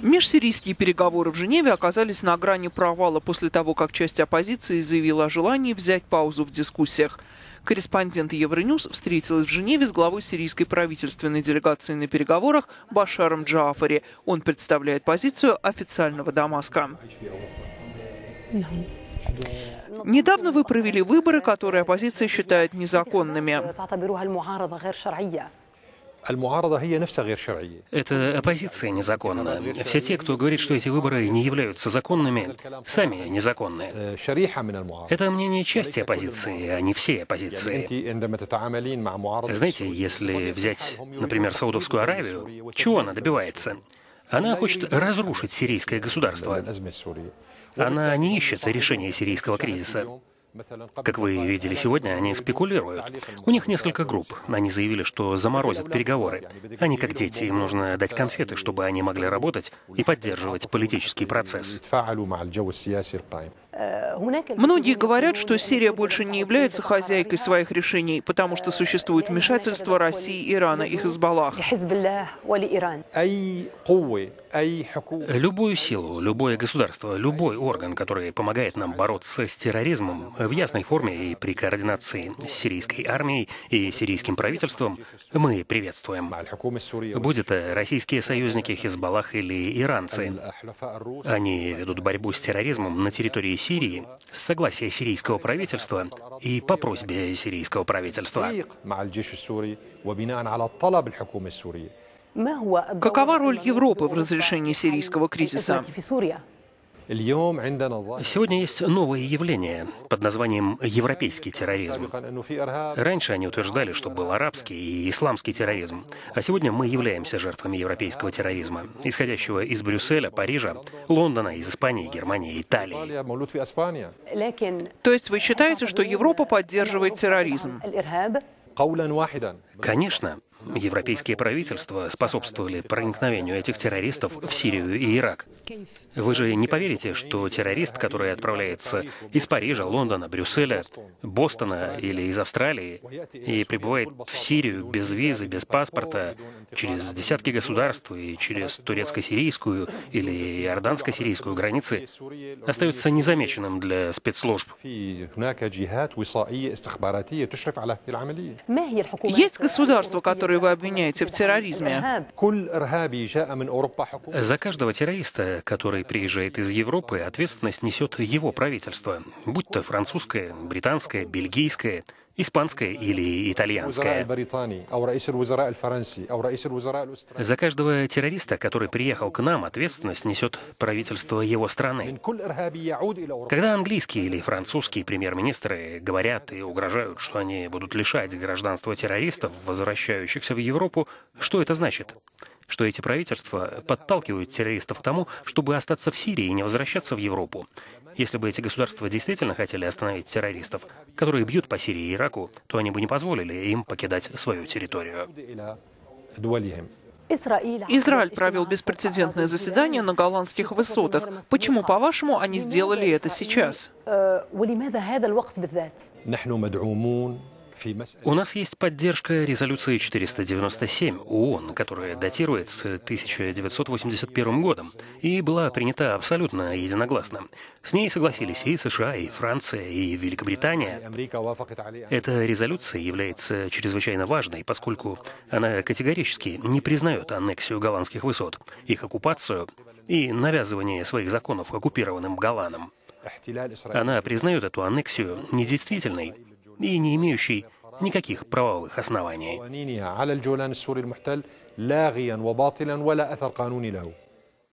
Межсирийские переговоры в Женеве оказались на грани провала после того, как часть оппозиции заявила о желании взять паузу в дискуссиях. Корреспондент Евроньюз встретилась в Женеве с главой сирийской правительственной делегации на переговорах Башаром Джафари. Он представляет позицию официального Дамаска. Недавно вы провели выборы, которые оппозиция считает незаконными. Это оппозиция незаконна. Все те, кто говорит, что эти выборы не являются законными, сами незаконны. Это мнение части оппозиции, а не всей оппозиции. Знаете, если взять, например, Саудовскую Аравию, чего она добивается? Она хочет разрушить сирийское государство. Она не ищет решения сирийского кризиса. Как вы видели сегодня, они спекулируют. У них несколько групп. Они заявили, что заморозят переговоры. Они как дети, им нужно дать конфеты, чтобы они могли работать и поддерживать политический процесс. Многие говорят, что Сирия больше не является хозяйкой своих решений, потому что существует вмешательство России, Ирана и Хизбаллах. Любую силу, любое государство, любой орган, который помогает нам бороться с терроризмом в ясной форме и при координации с сирийской армией и сирийским правительством, мы приветствуем. Будь это российские союзники Хизбаллах или иранцы. Они ведут борьбу с терроризмом на территории Сирии с согласия сирийского правительства и по просьбе сирийского правительства. Какова роль Европы в разрешении сирийского кризиса? Сегодня есть новое явление под названием европейский терроризм. Раньше они утверждали, что был арабский и исламский терроризм, а сегодня мы являемся жертвами европейского терроризма, исходящего из Брюсселя, Парижа, Лондона, из Испании, Германии, Италии. То есть вы считаете, что Европа поддерживает терроризм? Конечно, европейские правительства способствовали проникновению этих террористов в Сирию и Ирак. Вы же не поверите, что террорист, который отправляется из Парижа, Лондона, Брюсселя, Бостона или из Австралии и прибывает в Сирию без визы, без паспорта, через десятки государств и через турецко-сирийскую или иорданско-сирийскую границы, остается незамеченным для спецслужб. Есть государства, которые вы обвиняете в терроризме? За каждого террориста, который приезжает из Европы, ответственность несет его правительство, будь то французское, британское, бельгийское – испанская или итальянская. За каждого террориста, который приехал к нам, ответственность несет правительство его страны. Когда английские или французские премьер-министры говорят и угрожают, что они будут лишать гражданства террористов, возвращающихся в Европу, что это значит? Что эти правительства подталкивают террористов к тому, чтобы остаться в Сирии и не возвращаться в Европу. Если бы эти государства действительно хотели остановить террористов, которые бьют по Сирии и Ираку, то они бы не позволили им покидать свою территорию. Израиль провел беспрецедентное заседание на голландских высотах. Почему, по-вашему, они сделали это сейчас? У нас есть поддержка резолюции 497 ООН, которая датируется 1981 годом и была принята абсолютно единогласно. С ней согласились и США, и Франция, и Великобритания. Эта резолюция является чрезвычайно важной, поскольку она категорически не признает аннексию голландских высот, их оккупацию и навязывание своих законов оккупированным Голландом. Она признает эту аннексию недействительной и не имеющий никаких правовых оснований.